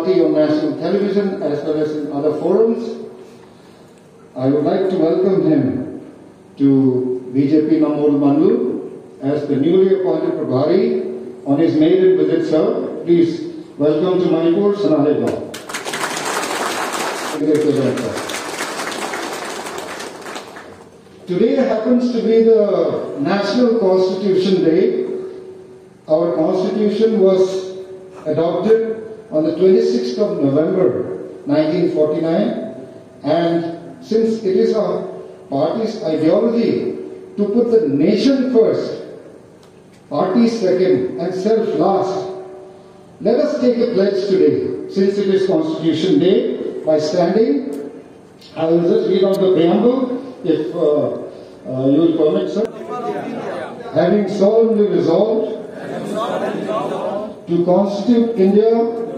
on national television as well as in other forums. I would like to welcome him to BJP Namol Mandu as the newly appointed Prabhari on his maiden visit, sir. Please welcome to Manipur, Sanaleba. Today happens to be the National Constitution Day our constitution was adopted on the 26th of November 1949 and since it is our party's ideology to put the nation first, party second and self last, let us take a pledge today since it is Constitution Day by standing. I will just read out the preamble if uh, uh, you will permit, sir. Having solemnly resolved to constitute India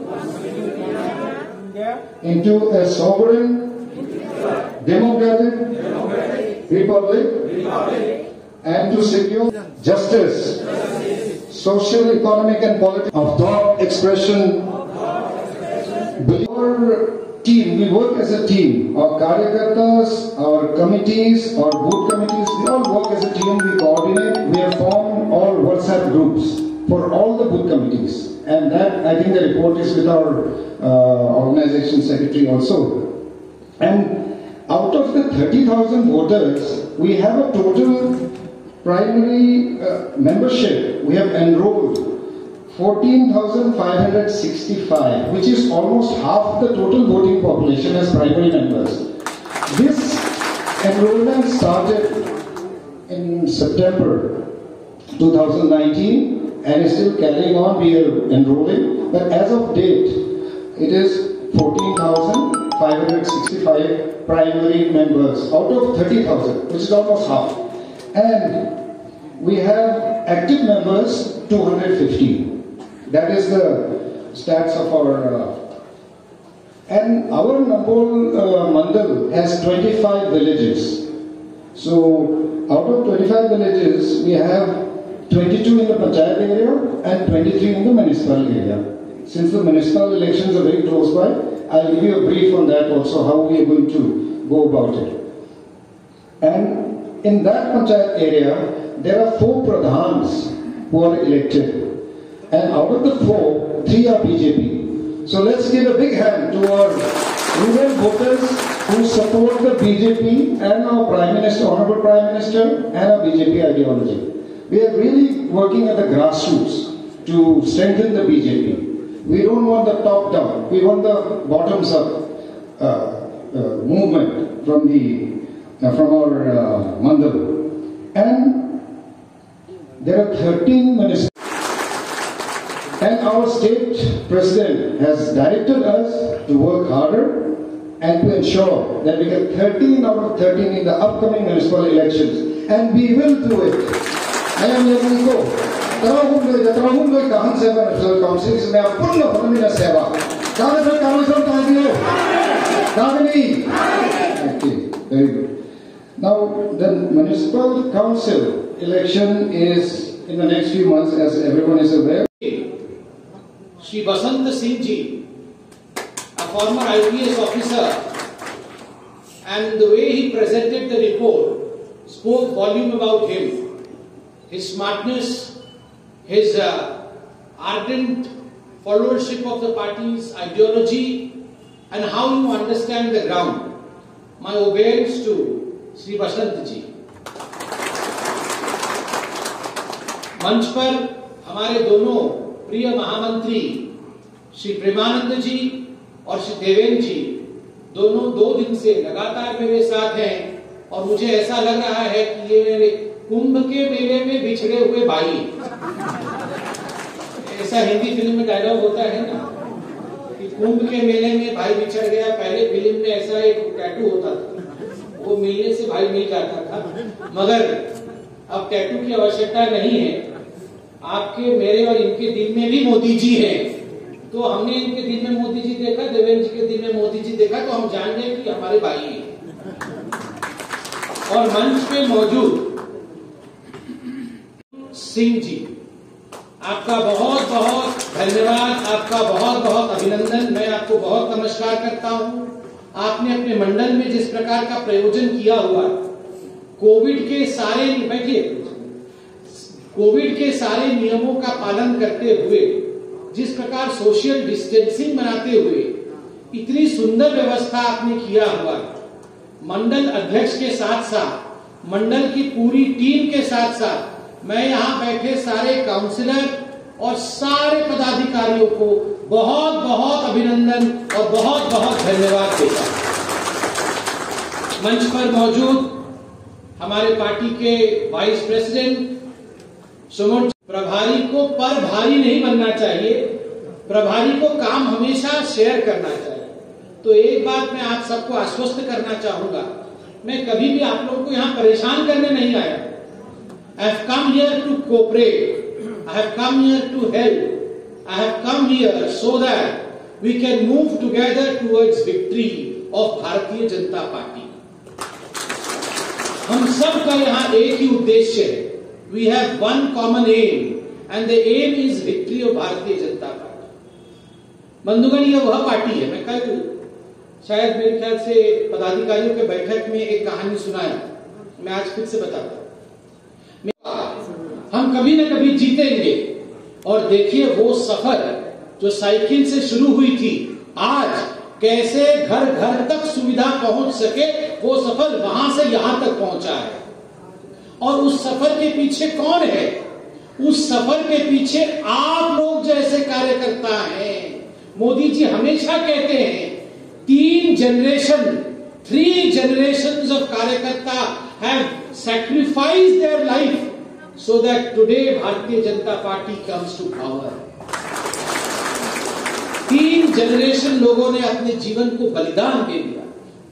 into a sovereign, democratic republic and to secure justice, social, economic and political of thought expression. Our team, we work as a team. Our karyakartas, our committees, our booth committees, we all work as a team. We coordinate. We have formed all WhatsApp groups for all the booth committees. And that, I think the report is with our uh, organization secretary also. And out of the 30,000 voters, we have a total primary uh, membership. We have enrolled 14,565, which is almost half the total voting population as primary members. This enrollment started in September 2019 and is still carrying on. We are enrolling, but as of date, it is 14,565 primary members out of 30,000, which is almost half. And we have active members 250. That is the stats of our. Uh, and our Nambol uh, Mandal has 25 villages. So out of 25 villages, we have 22 in the panchayat area and 23 in the municipal area. Since the municipal elections are very close by, I'll give you a brief on that also, how we are going to go about it. And in that panchayat area, there are four pradhans who are elected. And out of the four, three are BJP. So let's give a big hand to our rural voters who support the BJP and our Prime Minister, Honorable Prime Minister, and our BJP ideology. We are really working at the grassroots to strengthen the BJP. We don't want the top down, we want the bottoms up uh, uh, movement from the uh, from our uh, mandal. And there are 13 ministers. And our state president has directed us to work harder and to ensure that we get 13 out of 13 in the upcoming municipal elections. And we will do it. I am letting go. Tarahum loy, tarahum loy kahan seva national council is mein punna purnamina seva. Kahan sir, kahan sir, kahan diyo? Very good. Now, the municipal council election is in the next few months, as everyone is aware. Shri Basant Singh ji, a former IPS officer, and the way he presented the report spoke volume about him. His smartness, his uh, ardent followership of the party's ideology, and how you understand the ground. My obeisance to Sri Basant ji. मंच पर हमारे दोनों प्रिय महामंत्री श्री प्रेमानंद जी और श्री देवेंद्र जी दोनों दो दिन से लगातार मेरे साथ हैं और मुझे ऐसा लग रहा है कि ये मेरे कुंभ के मेले में बिछड़े हुए भाई। ऐसा हिंदी फ़िल्म में डायलॉग होता है ना, कि कुंभ के मेले में भाई बिछड़ गया, पहले फ़िल्म में ऐसा एक टैटू होता था। वो मिलने से भाई मिल जाता था। मगर अब टैटू की आवश्यकता नहीं है। आपके मेरे और इनके दिल में भी मोदी जी हैं। तो हमने इनके दिल में मोदी जी देखा, देवेंद्र जी के दिल में मोदी जी देखा तो हम जान गए कि हमारे भाई हैं। और मंच पे मौजूद सिंह जी, आपका बहुत बहुत धन्यवाद, आपका बहुत बहुत अभिनंदन। मैं आपको बहुत नमस्कार करता हूँ। आपने अपने मंडल में जिस प्रकार का प्रयोजन किया हुआ कोविड के सारे बैठिए कोविड के सारे नियमों का पालन करते हुए, जिस प्रकार सोशल डिस्टेंसिंग बनाते हुए इतनी सुंदर व्यवस्था आपने किया हुआ मंडल अध्यक्ष के साथ साथ, मंडल की पूरी टीम के साथ साथ मैं यहाँ बैठे सारे काउंसिलर और सारे पदाधिकारियों को बहुत बहुत अभिनंदन और बहुत बहुत धन्यवाद देता मंच पर मौजूद हमारे पार्टी के वाइस प्रेसिडेंट सुमन प्रभारी को पर भारी नहीं बनना चाहिए, प्रभारी को काम हमेशा शेयर करना चाहिए। तो एक बात मैं आप सबको आश्वस्त करना चाहूँगा, मैं कभी भी आप लोगों को यहाँ परेशान करने नहीं आया। I have come here to cooperate I have come here to help I have come here so that we can move together towards victory of Bharatiya Janata Party हम सब का यहाँ एक ही उद्देश्य है। We have one common aim and the aim is victory of Bharatiya Janata Party बंधुगण, ये वह पार्टी है। मैं कल शायद मेरे ख्याल से पदाधिकारियों के बैठक में एक कहानी सुनाया। मैं आज फिर से बताता हम कभी न कभी जीतेंगे। और देखिए वो सफ़र जो साइकिल से शुरू हुई थी, आज कैसे घर घर तक सुविधा पहुँच सके, वो सफ़र वहाँ से यहाँ तक पहुँचा है। और उस सफ़र के पीछे कौन है? उस सफ़र के पीछे आप लोग जैसे कार्यकर्ता हैं। मोदी जी हमेशा कहते हैं, तीन जनरेशन थ्री जनरेशन ऑफ़ कार्यकर्ता have sacrifice their life so that today Bharatiya Janata Party comes to power तीन जनरेशन लोगों ने अपने जीवन को बलिदान दे दिया।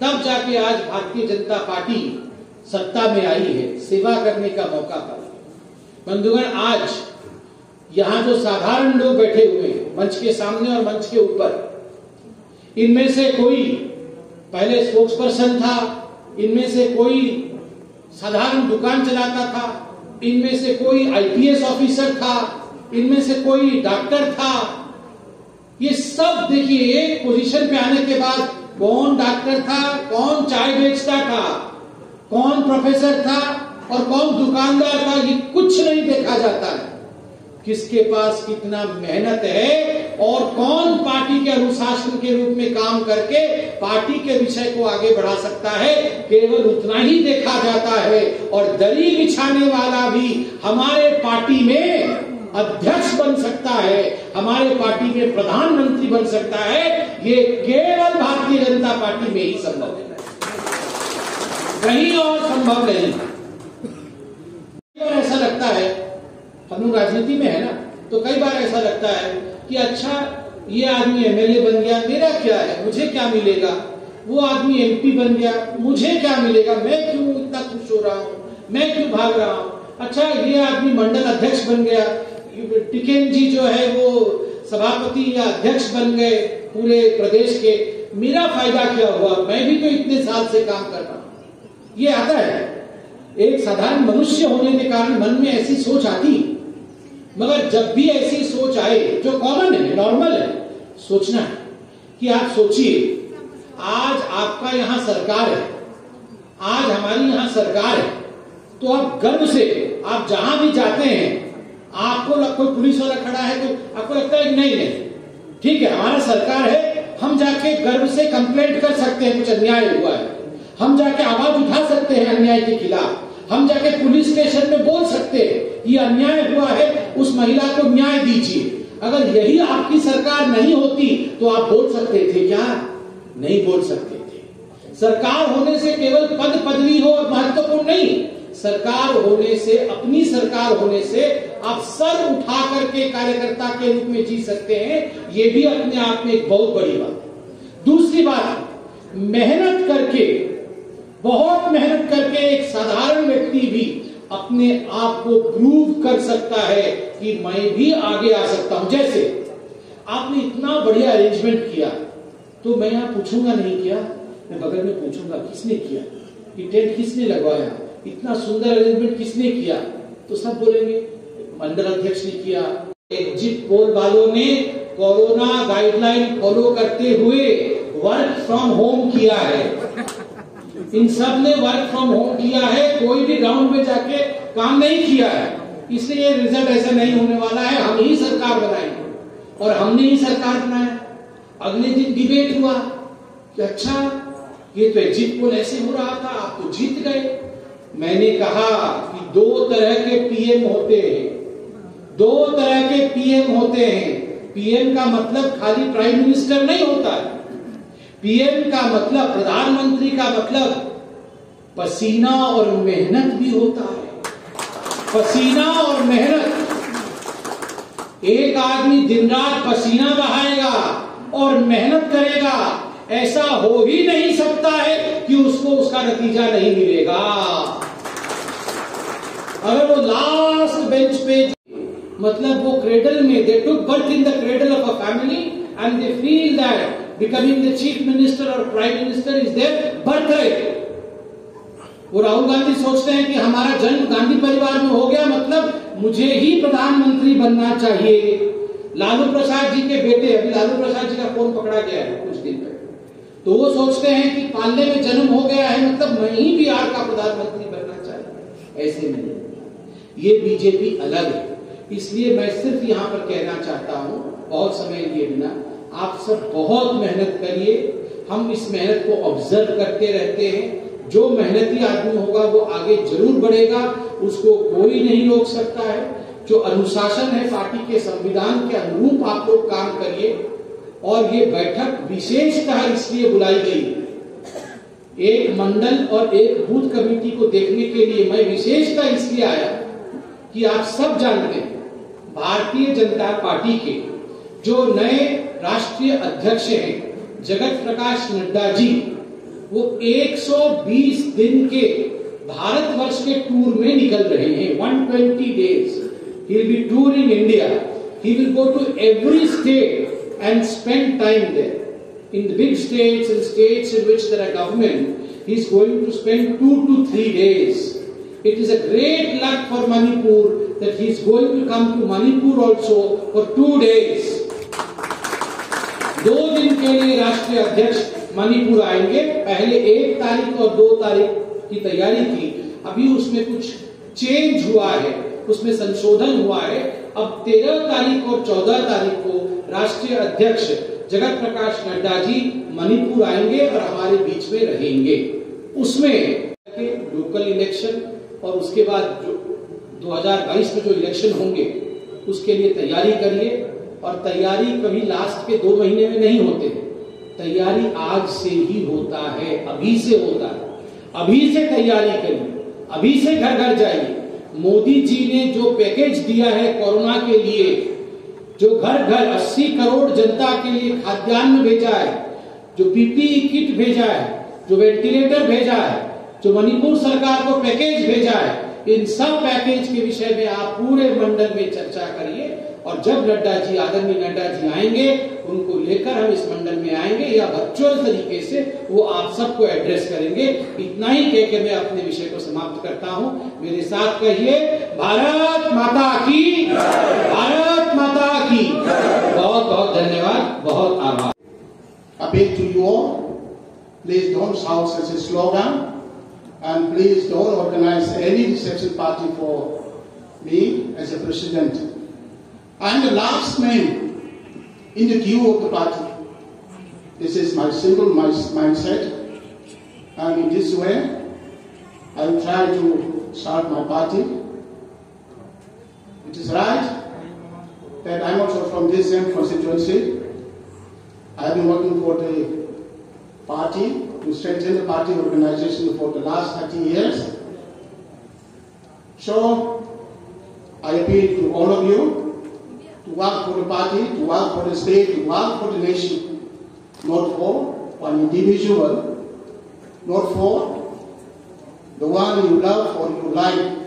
तब जाके आज भारतीय जनता पार्टी सत्ता में आई है, सेवा करने का मौका पाया। बंधुगण, आज यहाँ जो साधारण लोग बैठे हुए हैं, मंच के सामने और मंच के ऊपर, इनमें से कोई पहले स्पोक्स पर्सन था, इनमें से कोई साधारण दुकान चलाता था, इनमें से कोई आईपीएस ऑफिसर था, इनमें से कोई डॉक्टर था। ये सब देखिए एक पोजीशन पे आने के बाद कौन डॉक्टर था, कौन चाय बेचता था, कौन प्रोफेसर था और कौन दुकानदार था, ये कुछ नहीं देखा जाता है। किसके पास कितना मेहनत है और कौन पार्टी के अनुशासन के रूप में काम करके पार्टी के विषय को आगे बढ़ा सकता है? केवल उतना ही देखा जाता है। और दरी बिछाने वाला भी हमारे पार्टी में अध्यक्ष बन सकता है। हमारे पार्टी में प्रधानमंत्री बन सकता है। ये केवल भारतीय जनता पार्टी में ही संभव है। कहीं और संभव नहीं। और ऐसा लगता है, हम लोग राजनीति में है ना तो कई बार ऐसा लगता है कि अच्छा ये आदमी एमएलए बन गया, मेरा क्या है? मुझे क्या मिलेगा? वो आदमी एमपी बन गया, मुझे क्या मिलेगा? मैं क्यों इतना खुश हो रहा हूँ? मैं क्यों भाग रहा हूँ? अच्छा ये आदमी मंडल अध्यक्ष बन गया। टिकेन जी जो है, वो सभापति या अध्यक्ष बन गए पूरे प्रदेश के। मेरा फ़ायदा क्या हुआ? मैं भी तो इतने साल से काम कर रहा हूँ। ये आता है। एक साधारण मनुष्य होने के कारण मन में ऐसी सोच आती। मगर जब भी ऐसी सोच आए, जो कॉमन है नॉर्मल है, सोचना है कि आप सोचिए, आज आपका यहाँ सरकार है, आज हमारी यहाँ सरकार है तो आप गर्व से, आप जहाँ भी जाते हैं, आपको कोई पुलिस वाला खड़ा है तो आपको लगता है नहीं नहीं, ठीक है, हमारा सरकार है, हम जाके गर्व से कंप्लेंट कर सकते हैं, कुछ अन्याय हुआ है, हम जाके आवाज़ उठा सकते हैं अन्याय के खिलाफ हम जाके पुलिस स्टेशन में बोल सकते हैं, ये अन्याय हुआ है, उस महिला को न्याय दीजिए। अगर यही आपकी सरकार नहीं होती तो आप बोल सकते थे, क्या? नहीं बोल सकते थे। सरकार होने से केवल पद पदवी हो और महत्वपूर्ण नहीं, सरकार होने से, अपनी सरकार होने से आप सर उठा करके कार्यकर्ता के रूप में जी सकते हैं, ये भी अपने आप में एक बहुत बड़ी बात। है दूसरी बात, मेहनत करके बहुत मेहनत करके एक साधारण व्यक्ति भी अपने आप को प्रूव कर सकता है कि मैं भी आगे आ सकता हूँ। जैसे, आपने इतना बढ़िया अरेंजमेंट किया तो मैं यहाँ पूछूँगा नहीं किया, मैं बगल में पूछूँगा, किसने किया? कि टेंट किसने लगवाया? इतना सुंदर अरेंजमेंट किसने किया? तो सब बोलेंगे, मंडल अध्यक्ष ने किया एग्जिट पोल वालों ने कोरोना गाइडलाइन फॉलो करते हुए वर्क फ्रॉम होम किया है। इन सबने वर्क फ्रॉम होम किया है, कोई भी ग्राउंड में जाके काम नहीं किया है। इसलिए रिज़ल्ट ऐसा नहीं होने वाला है, हम ही सरकार बनाएँगे। और हमने ही सरकार बनाया। अगले दिन डिबेट हुआ कि अच्छा ये तो एग्जिट पोल ऐसे हो रहा था, आप तो जीत गए। मैंने कहा कि दो तरह के पीएम होते हैं। दो तरह के पीएम होते हैं। पीएम का मतलब खाली प्राइम मिनिस्टर नहीं होता है। पीएम का मतलब प्रधानमंत्री का मतलब पसीना और मेहनत भी होता है। पसीना और मेहनत। एक आदमी दिन रात पसीना बहाएगा और मेहनत करेगा। ऐसा हो ही नहीं सकता है कि उसको उसका नतीजा नहीं मिलेगा। अगर वो लास्ट बेंच पे मतलब वो क्रेडल में they took birth in the cradle of a family and they feel that the chief minister और prime minister is their birth right वो राहुल गांधी सोचते हैं कि हमारा जन्म गांधी परिवार में हो गया मतलब मुझे ही प्रधानमंत्री बनना चाहिए। लालू प्रसाद जी के बेटे, अभी लालू प्रसाद जी का फ़ोन पकड़ा गया है कुछ दिन पहले। तो वो सोचते हैं कि पालने में जन्म हो गया है मतलब मैं ही बिहार का प्रधानमंत्री बनना चाहिए ऐसे नहीं। ये बीजेपी अलग है। इसलिए मैं सिर्फ़ यहाँ पर कहना चाहता हूँ, बहुत समय लिए बिना आप सब बहुत मेहनत करिए। हम इस मेहनत को ऑब्ज़र्व करते रहते हैं। जो मेहनती आदमी होगा, वो आगे ज़रूर बढ़ेगा। उसको कोई नहीं रोक सकता है। जो अनुशासन है पार्टी के संविधान के अनुरूप आप लोग काम करिए। और ये बैठक विशेषतः इसलिए बुलाई गई। एक मंडल और एक बूथ कमेटी को देखने के लिए मैं विशेषतः इसलिए आया कि आप सब जानते हैं, भारतीय जनता पार्टी के जो नए राष्ट्रीय अध्यक्ष है जगत प्रकाश नड्डा जी। वो 120 दिन के भारत वर्ष के टूर में निकल रहे हैं 120 twenty days be tour in India he will go to every state and spend time there in big states and states in which their government he is going to spend two two three days it is a great luck for Manipur that he is going to come to Manipur also for two days दो दिन के लिए राष्ट्रीय अध्यक्ष मणिपुर आएँगे। पहले एक तारीख और दो तारीख की तैयारी थी अभी उसमें कुछ चेंज हुआ है, उसमें संशोधन हुआ है। अब तेरह तारीख और चौदह तारीख को राष्ट्रीय अध्यक्ष जगत प्रकाश नड्डा जी मणिपुर आएँगे और हमारे बीच में रहेंगे। उसमें लोकल इलेक्शन और उसके बाद जो 2022 में जो इलेक्शन होंगे, उसके लिए तैयारी करिए। और तैयारी कभी लास्ट के दो महीने में नहीं होते। तैयारी आज से ही होता है, अभी से होता है। अभी से तैयारी करिए, अभी से घर घर जाइए। मोदी जी ने जो पैकेज दिया है कोरोना के लिए, जो घर घर 80 करोड़ जनता के लिए खाद्यान्न भेजा है, जो पीपीई किट भेजा है, जो वेंटिलेटर भेजा है, जो मणिपुर सरकार को पैकेज भेजा है, इन सब पैकेज के विषय में आप पूरे मंडल में चर्चा करिए। और जब नड्डा जी आदरणीय नड्डा जी आएँगे उनको लेकर हम इस मंडल में आएँगे या वर्चुअल तरीके से वो आप सबको एड्रेस करेंगे। इतना ही कह के मैं अपने विषय को समाप्त करता हूँ। मेरे साथ कहिए भारत माता की भारत माता की। बहुत बहुत धन्यवाद बहुत आभार। Appeal to you all, please don't shout as a slogan, and please don't organize any reception party for me as a president. I am the last man in the queue of the party. This is my simple mi- mindset, and in this way, I will try to start my party. It is right that I'm also from this same constituency. I have been working for the party to strengthen the party organization for the last 30 years. So, I appeal to all of you work for the party, to work for the state, to work for the nation, not for one individual, not for the one you love or you like,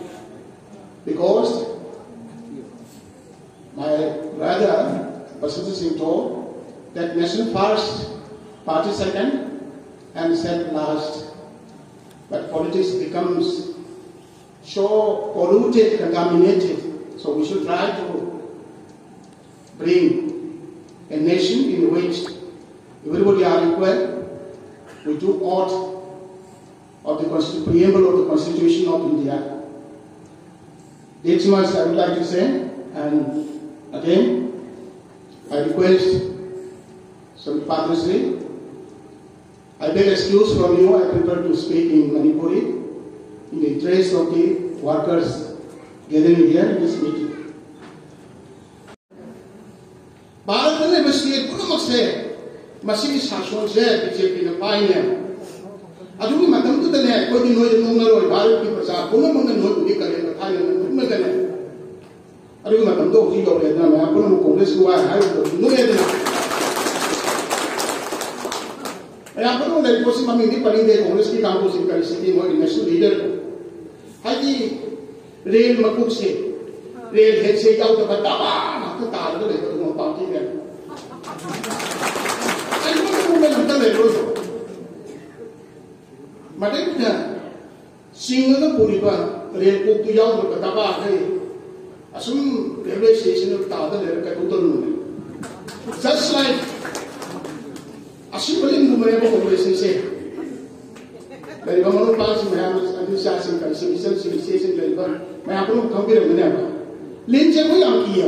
because my brother, Basanta Singh told, that nation first, party second, and self last. But politics becomes so polluted, contaminated. So we should try to bring a nation in which everybody are equal. We do ought of the preamble of the Constitution of India. This much I would like to say, and again, I request some hypocrisy. I beg excuse from you, I prefer to speak in Manipuri in the interest of the workers gathering here in this meeting. भारतले मसी पुनमसे मसी शासन से BJP ने पाइने। अदुगी मतम तो दने कोई नोय नोंगर होय भारत की प्रजा पुनम मंगन होय उदी करे, न थाने न पुनम गने अदुगी मतम तो उदी योरे न मैं पुनम कांग्रेस को आय हाय तो नोय मैं या पुनम ले कोसि ममी दी पलिंग दे कांग्रेस की काम कोशिश करी सिटी मोर नेशनल लीडर हाय की रेल मकुक से, रेल हेड से जाओ तो बतावा हाँ, तो तार दे 일단 내려서 맞아요 그냥 싱어는 보리바 레일곡도 야우도 갔다가 하이 아슴 레일웨이 스테이션을 따다 내려가 도더는 거네 just like 아슴 걸린 누구네 뭐 레일웨이 스테이션 गरीबों को पास में हम अनुशासन कर सिविल सिविल स्टेशन गरीबों मैं आप लोग गंभीर मने आवा लेकिन जब कोई आप किया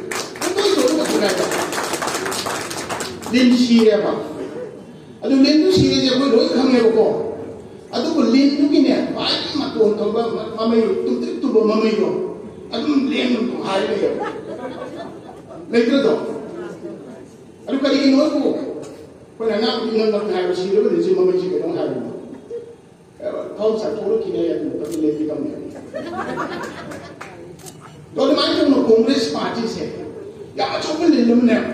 ꯂꯤꯟ ꯁꯤꯔꯦꯕ ꯑꯗꯨ ꯂꯤꯟꯗꯨ ꯁꯤꯔꯦꯁꯦ ꯑꯩꯈꯣꯏ ꯂꯣꯏ ꯈꯪꯉꯦꯕꯀꯣ ꯑꯗꯨꯕꯨ ꯂꯤꯟꯗꯨꯒꯤꯅꯦ ꯈ꯭ꯋꯥꯏꯗꯒꯤ ꯃꯇꯣꯟ ꯊꯪꯕ ꯃꯃꯩ ꯇꯨꯝꯇ꯭ꯔꯤꯛ ꯇꯨꯕ ꯃꯃꯩꯗꯣ ꯑꯗꯨꯝ ꯂꯦꯡꯅ ꯑꯗꯨꯝ ꯍꯥꯏ ꯂꯩꯌꯦꯕ ꯂꯩꯇ꯭ꯔꯗꯣ ꯑꯗꯨ ꯀꯔꯤꯒꯤꯅꯣ ꯑꯩꯕꯨ ꯑꯩꯈꯣꯏꯅ ꯑꯉꯥꯡ ꯏꯪꯉꯛ ꯍꯥꯏꯕ ꯁꯤꯔꯕ ꯂꯤꯟꯁꯤ ꯃꯃꯩꯁꯤ ꯀꯩꯗꯧ ꯍꯥꯏꯕꯅꯣ ꯊꯥꯎ ꯆꯥꯊꯣꯛꯂꯛꯈꯤꯅꯦ ꯑꯗꯨ ꯃꯇꯝꯗ ꯂꯦꯞꯄꯤꯔꯝꯃꯦ ꯑꯗꯨꯃꯥꯏꯅ ꯇꯧꯅ ꯀꯣꯡꯒ꯭ꯔꯦꯁ ꯄꯥꯔꯇꯤꯁꯦ ꯌꯥꯝ ꯑꯆꯧꯕ ꯂꯤꯟ ꯑꯃꯅꯦꯕ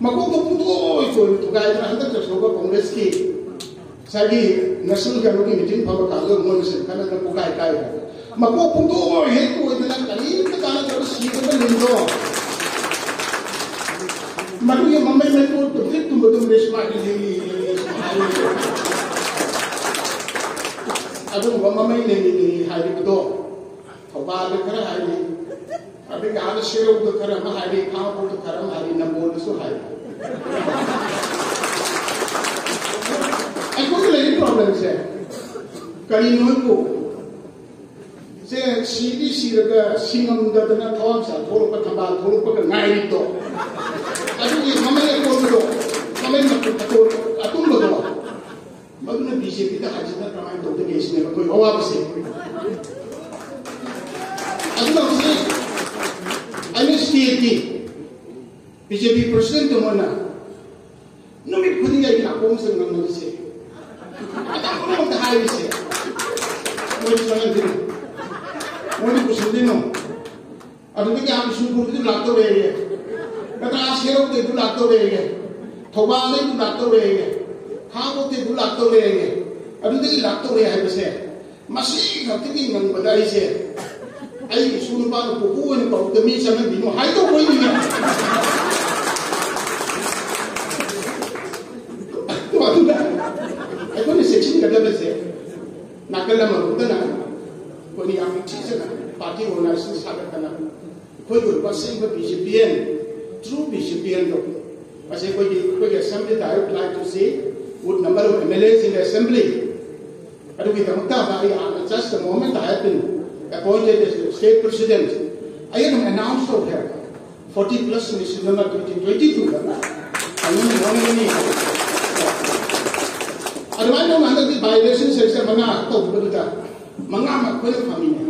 ꯃꯀꯣꯛꯇꯣ ꯄꯨꯡꯇꯣꯏ ꯇꯣꯏꯅ ꯊꯨꯒꯥꯏꯗꯅ ꯍꯟꯗꯛꯇ ꯊꯣꯛꯄ ꯀꯣꯡꯒ꯭ꯔꯦꯁꯀꯤ ꯉꯁꯥꯏꯒꯤ ꯅꯦꯁꯅꯦꯜ ꯀꯩꯅꯣꯒꯤ ꯃꯤꯇꯤꯡ ꯐꯕ ꯀꯥꯟꯗ ꯃꯣꯏ ꯃꯁꯦꯟ ꯈꯟꯅꯗꯅ ꯄꯨꯀꯥꯏ ꯀꯥꯏ ꯃꯀꯣꯛ ꯄꯨꯡꯇꯣꯏ ꯍꯦꯛ ꯇꯣꯏꯗꯅ ꯀꯔꯤꯝꯇ ꯀꯥꯟꯅꯗꯕ ꯁꯤꯗꯕ ꯂꯤꯟꯗꯣ ꯃꯗꯨꯒꯤ ꯃꯃꯩ ꯃꯩꯀꯣꯜ ꯇꯨꯝꯇ꯭ꯔꯤꯛ ꯇꯨꯝꯕꯗꯨ ꯃꯦꯁꯃꯥꯒꯤ ꯂꯤꯂꯤ ꯑꯗꯨꯒꯨꯝꯕ ꯃꯃꯩ ꯂꯤꯂꯤ ꯍꯥꯏꯔꯤꯕꯗꯣ ꯊꯧꯕꯥꯜꯗ ꯈꯔ ꯍꯥꯏꯔꯤ abinda har shirin da karam hari an kudu karam hari na bodu su hari ai kuma lagi problem se kari non ko se shidi shiraga singam da dana thom sa thoro pa thamba thoro pa ngai to adu ye mamai ko do mamai ma ko atum do do magna bjp da hajna pramai to de gesne ko hawa se BJP president ಮೊನ್ನ ನುಮಿಟ್ ಖುದಿಗೆ ಐನ ಕೋಮ್ಸೆ ನಮ್ಮಲಿಸೆ ಅದಕ್ಕೂ ಒಂದು ಹಾಯಿಸೆ ಮೋದಿ ಸಂಗಂತಿನ ಮೋದಿ ಕುಸದಿನು ಅದಕ್ಕೆ ಆ ವಿಷ್ಣು ಕುರ್ತಿ ಲಾಕ್ತೋ ಬೇಗೆ ಮತ್ತೆ ಆ ಸೇರೋಕ್ಕೆ ಇದು ಲಾಕ್ತೋ ಬೇಗೆ ಥೋಬಾಲೆ ಇದು ಲಾಕ್ತೋ ಬೇಗೆ ಹಾಕೋಕ್ಕೆ ಇದು ಲಾಕ್ತೋ ಬೇಗೆ ಅದಕ್ಕೆ ಲಾಕ್ತೋ ಬೇಗೆ ಹಾಯಿಸೆ ಮಸಿ ಕತ್ತಿಗೆ ನಮ್ಮ ಬದಾಯಿಸೆ ಐ ಸುನುಪಾನ ಪುಕುವನ ಪೌತಮಿ ಸಂಗಂತಿನು ಹಾಯ್ತೋ ಹೋಯಿನ na marudana koni afitijana party ona sin sabe kana koi ur passing ba bishpian true bishpian do ase koi koi assembly da i would like to say would number of mlas in assembly adu ki tamta ba i just a moment i have been appointed as state president i am announced out here 40 plus in December 2022 I am nominee अदमाइन को मानते थे violation section मंगा तो उसको लेता तो मंगा मत, कोई फामी है।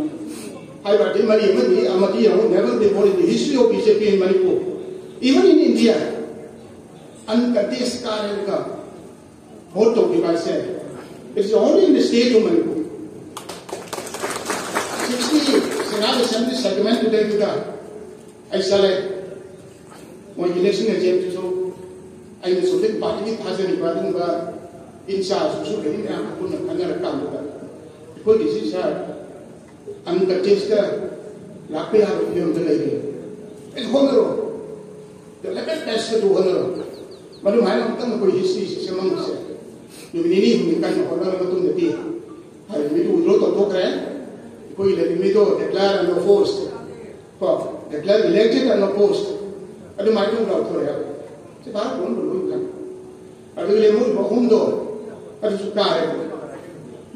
हाय बात है मरी मरी अमरी यहाँ never the polity history of BJP in मरी को। इवन इन इंडिया अनकंटेस कार्य का मोटो की बात से it's only in the state of मरी को। सिक्सटी सेनाब असेंबली सेगमेंट टुडे की का ऐसा ले वो इलेक्शन एजेंट जो, ऐसे सोचे पार्टी की ताजे निकालने का il caso su che non è una maniera cambia e poi dice sa hanno capito la pia lo più onde lei e l'onero e le belle teste l'onero ma non hai l'antano poi dice sì se non c'è io mi dico mi canno con l'ora che tu mi dico hai il mito udro tanto cre e poi le mito declara lo forse poi declara il legge che hanno posto e.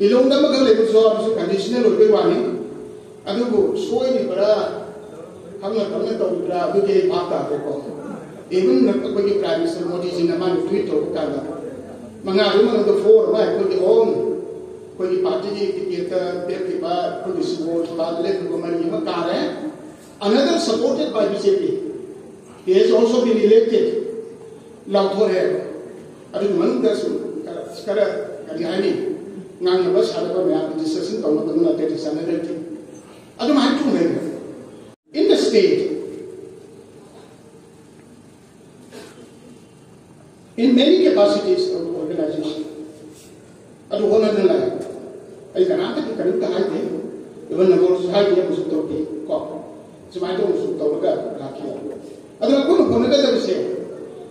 ilong da ma ka le ko so adu conditional oi wa ni adu ko soi ni para hamna hamna to ra adu ke ba ta ko even na ko ki prime minister modi ji na man tweet to ka da manga ru ma do for ba ko ki on ko ki party ji ki ke ta pe ki ba ko ki su wo ba le ko ma ni ma ka re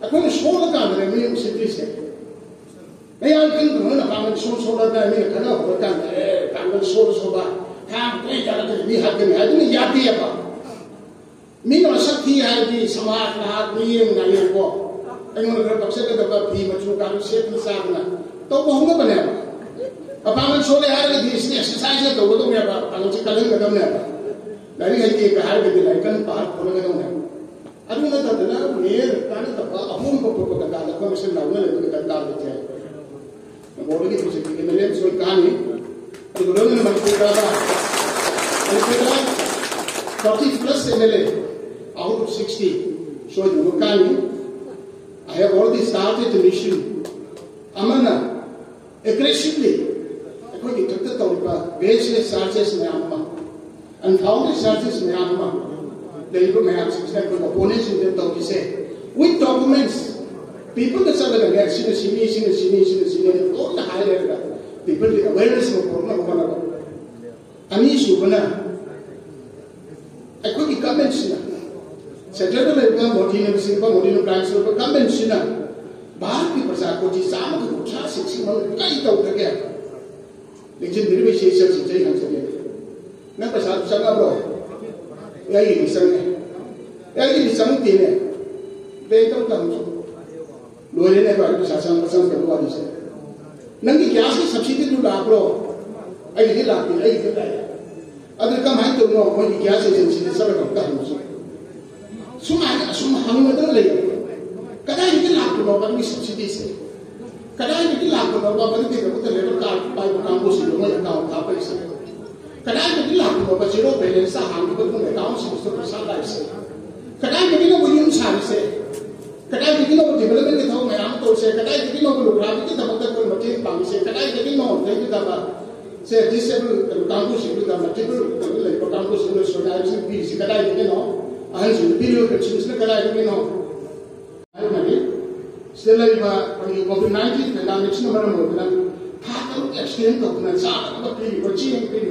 another supported by bjp he has also been elected law thor hai adu man da su kara 没俺跟可能把俺收收了干没有，可能我干哎，把俺收收吧，他对家的你还跟还跟压低吧，没有身体还的什么那没有那有过，哎，我那个不是那个皮嘛，就干些不啥呢，都不红的不呢，啊，把俺收了还的是是啥些都不懂了吧，俺这可能个都呢，那你还的个还的来跟把可能个都呢。ಅದನ್ನ ತಂದ್ರೆ ನೇರ ಕಾಣದಪ್ಪ ಅಮೂಲ್ಯ ಕೊಡ್ಬೇಕಂತ ಅದಕ್ಕೆ mission ನಾವು ಕೊಡ್ಬೇಕಂತ ಆಗುತ್ತೆ Morgen plus MLA out of 60. So I have already started the mission. Amana, aggressively, I the Taupa, baseless searches in Myanmar, and founded searches in Myanmar. The Indo Mayam 6 opponents in the Tauki say, with documents people that are like sini sini sini sini sini sini all the high level people the awareness of problem one of ani subna aku di comment sina setelah itu mereka modi nama sini pak modi nama prime sini pak comment sina बाहर की प्रसार को जी साम की उठा शिक्षी मन कई तो उठ गया लेकिन मेरे में शेष सिंचाई हम चले न प्रसाद संग अब यही निसंग है यही निसंग तीन है देखता हूँ लोरे ने बारे प्रजा संग संग कर वाली से नंगी गैस की सब्सिडी जो ला ब्रो आई ये ला आई ये ला अदर कमाई तो नो, कोई गैस एजेंसी ने सब करता है मुझे सुमा सुमा हम तो ले कदाई निकल लाख लो पर भी सब्सिडी से कदाई निकल लाख लो पर भी के तो ले का पाई को काम को सिलो, में का का पैसा कदाई निकल लाख लो पर ज़ीरो बैलेंस हम को तो अकाउंट से तो पैसा लाइफ से कदाई निकल वो यूँ सारी से कदाई निकल वो डेवलपमेंट के तो मैं आम तो से कदाई निकल वो लोग की तब तक कोई मटेरियल पानी से कदाई निकल वो नहीं तब se disable tambu sibu da multiple le ko tambu sibu so da si bi si kada ni no an si bi yo ke si si kada ni no ai ma ni still ai ba when you covid 19 pandemic no mara mo na ta to extend to na sa ka bi ko chi ni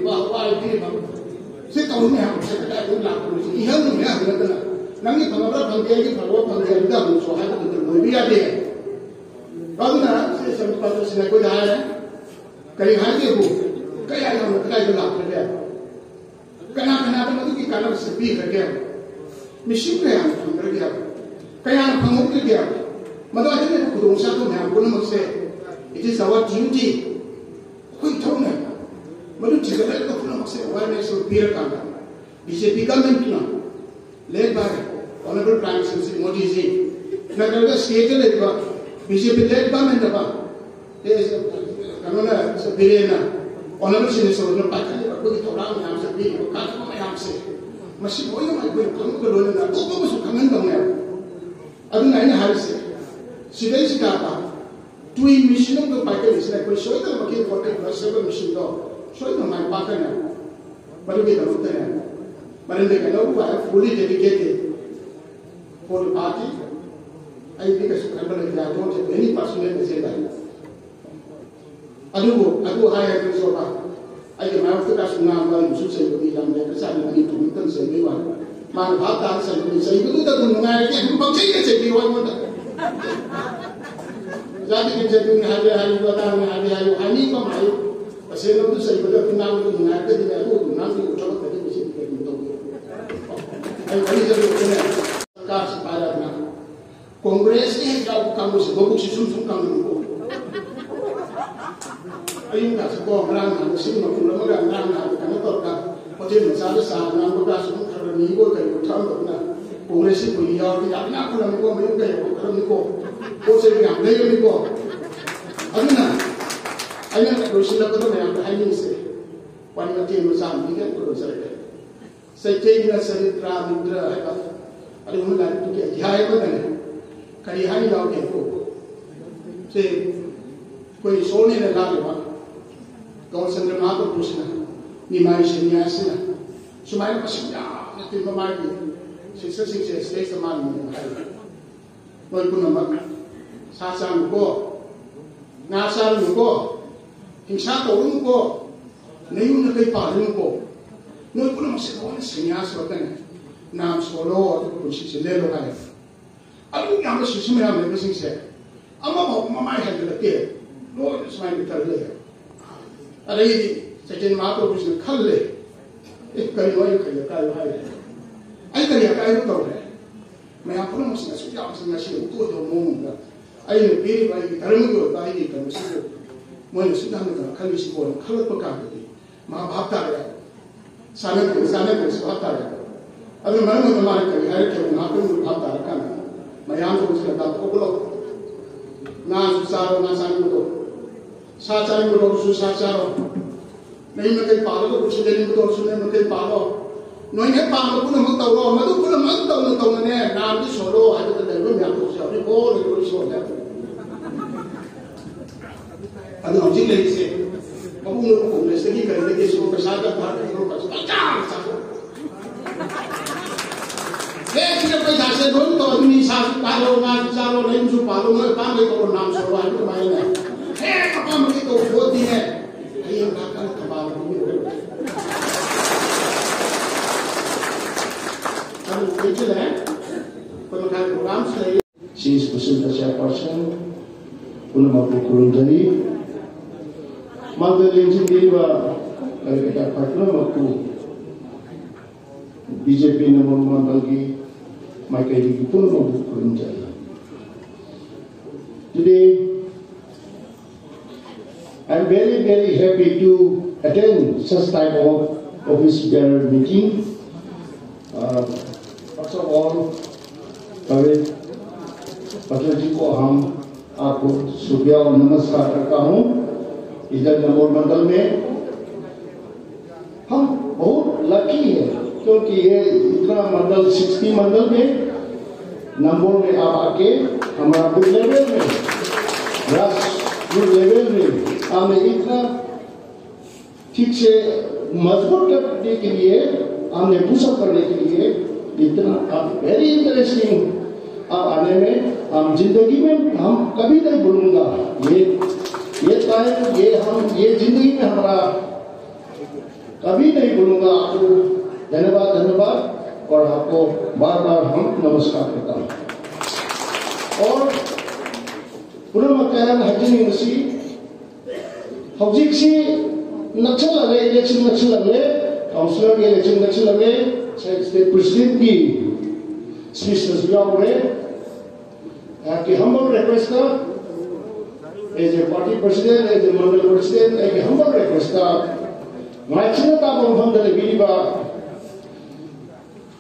sepi kerja. Mesti kaya yang kerja. Kaya yang pengut kerja. Maka ada ni kudung satu ni aku nak mesti. It is our duty. Kau tahu ni. Maka jika kita tu nak mesti awareness of peer kan. BJP government Μη σε επιτέλει, πάμε να τα πάμε. Κανόνα, σε πήρε ένα. Ο νόμος είναι σε ρωτήνο, πάει κάτι, ακούγει το λάδι, να σε πήρε, κάτι που με άμψε. Μα σε πόλιο, μα είπε, κάνω το λόγιο, να πω, πώς το κάνω το μέρο. Αντί να είναι χάρισε. Σε δέει σε κάπα. Του η μισή νόμου το πακέλη, σε λέει, σε όλα τα μακέλη φορτέ, που θα σε έβαμε σε εδώ. Σε όλα τα μακέλη φορτέ, που θα σε έβαμε σε εδώ. Μα λέει, δεν κανόγου, αφού λέει, δεν κέτει. Πολυπάτη, Hay gente que se trata de la de mi pasión de sienta. Adubo, adubo, hay que ser va. Hay que marcar que su nombre y su sello de la mente, que sabe que tiene tan sello de igual. Man, va a dar sello de sello, pero tú te tengo una idea, no me tienes sello de igual. Ya te dije que no había algo, no había algo, hay un amigo malo. Así no te sello tu nombre, no me tienes sello de igual, no me 시가고 깡무시 거북시 숨숨 깡는 거. ayinga su ko gran na su ma kula ma gran na na ka na to ka ko je mu sa sa na ko ka su ka ra ni ko ka ko ta ko na ko ne si ko ya ko ya na ko na ko me ka ko ka ni ko ko se ga ne ni ko amina ayya ka do shi na ko me ka ayi se wan na te mu sa mi ga ko sa ka sai ke ina saritra mitra ai ka ari mun la tu ke ya ai ko ne ကလေးဟိုင်းရောက်တယ်ပို့ပို့စေကိုရစိုးနေတဲ့လားပြောကောင်းစံတမတော့ပို့စနနေမရှိနေရစနစမိုင်းပစီယာနေတယ်မမိုင်းစစ်စစ်စစ်စစ်စမန်နေတယ်ဘယ်ကုနမှာစားစားမှုကနာစားမှုကဟင်စားတော့မှုကနေဦးနေပေးပါလို့ပို့မဟုတ်ဘူးမစိုးနေစနေရစတော့တယ်နာမစလို့ပို့စီစလဲလို့ခိုင်း lo hai alu ya ma shi shi me ya me sing se ama ba ma mai ha de la ke lo sumai ni tar le अरे सचिन महाप्रभु से खल ले एक करी वही करी का यो है आई करी का यो तो है मैं अपने मुझसे सुझा मुझसे नशे तो तो मोंगा आई ने बेरी भाई धर्म को ताई की कर मुझसे मैं सुझा में का खल इसी को खल तो का दे माँ भागता रहा साने को साने को भागता रहा अभी मन में हमारे करी हर के महाप्रभु भागता रखा मैं यहाँ से उसका बात को बोलो ना bayangkan sekarang tak kubur, nasi saro nasi itu, sahaja itu susu sahaja, nih mungkin palo tu bukan jadi itu susu nih mungkin palo, nih ni palo pun mungkin tahu, mana pun mungkin tahu mana tahu ni, nanti solo ada tu dalam yang tu siapa ni boleh boleh solo, ada orang jenis ni, kamu nak kumpul sendiri kalau dia suruh kesana, dia suruh kesana, jangan. सासू पालो माँ चालो नहीं जो पालो मैं palm एक और नाम छोड़ो आज मैं माइल है एक कपाम की तो होती है ये ना कर कपाल को हम किचन है पर मैं प्रोग्राम से she is presented as a person kuna mapukurun tadi Magdalene sendiri ba kalau kita partner waktu BJP nama mandalgi Maikai Diki Ulamapu Kurundari. Today, I am very, very happy to attend such type of office bearer meeting. Uh, first of all, पहले पटेल जी को हम आपको शुक्रिया और नमस्कार करता हूँ इधर नमोर मंडल में हम बहुत लकी है क्योंकि ये इतना मंडल, सिक्सटी मंडल में नंबर में आप आके हमारा बुक लेवल में राष्ट्र लेवल में हमें इतना ठीक से मज़बूत करने के लिए हमने पुशअप करने के लिए इतना आप वेरी इंटरेस्टिंग आप आने में, हम ज़िंदगी में, हम कभी नहीं भूलूँगा। ये ये टाइम ये हम, ये ज़िंदगी में हमारा कभी नहीं भूलूँगा। आपको धन्यवाद धन्यवाद। और आपको बार बार हम नमस्कार करता हूँ। और पुनर्मकान हजनी मसी हौजिक सी नक्सलगे इलेक्शन नक्सलगे काउंसिलर की इलेक्शन नक्सलगे स्टेट प्रेसिडेंट की speeches yaure कि humble request का, as a party president, as a mandal president a humble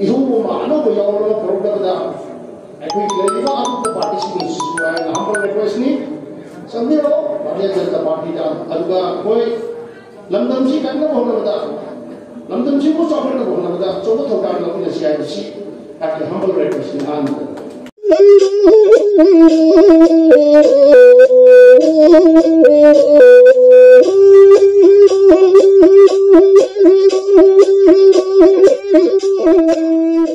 இதுவும் உண்மையான பொய்யாவோட பொருட்கள் தான் இப்போ கிளியரா அந்த participation Thank you. Thank you.